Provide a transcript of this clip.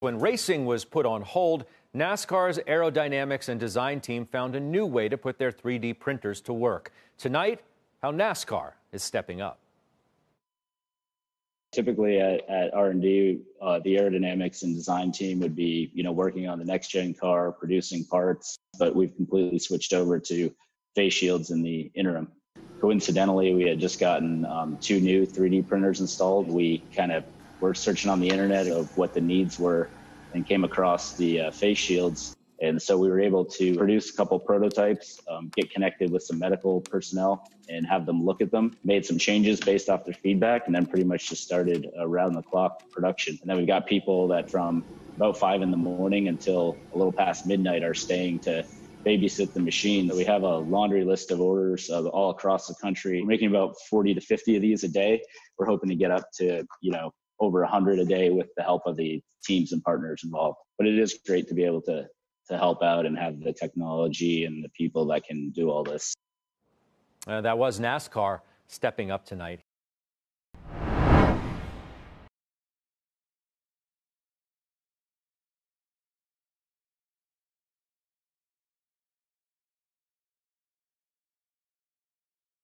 When racing was put on hold, NASCAR's aerodynamics and design team found a new way to put their 3D printers to work. Tonight, how NASCAR is stepping up. Typically at, at R&D, uh, the aerodynamics and design team would be, you know, working on the next gen car, producing parts, but we've completely switched over to face shields in the interim. Coincidentally, we had just gotten um, two new 3D printers installed. We kind of were searching on the internet of what the needs were and came across the uh, face shields. And so we were able to produce a couple prototypes, um, get connected with some medical personnel and have them look at them, made some changes based off their feedback, and then pretty much just started around the clock production. And then we've got people that from about five in the morning until a little past midnight are staying to babysit the machine. That we have a laundry list of orders uh, all across the country. We're making about 40 to 50 of these a day. We're hoping to get up to, you know, over 100 a day with the help of the teams and partners involved. But it is great to be able to to help out and have the technology and the people that can do all this. Uh, that was NASCAR stepping up tonight.